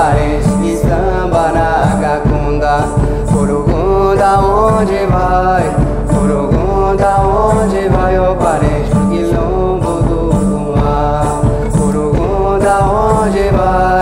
parentes que samba na cacunda Corugunda, onde vai? Corugunda, onde vai, o oh, parente? Quilombo do Mar Corugunda, onde vai?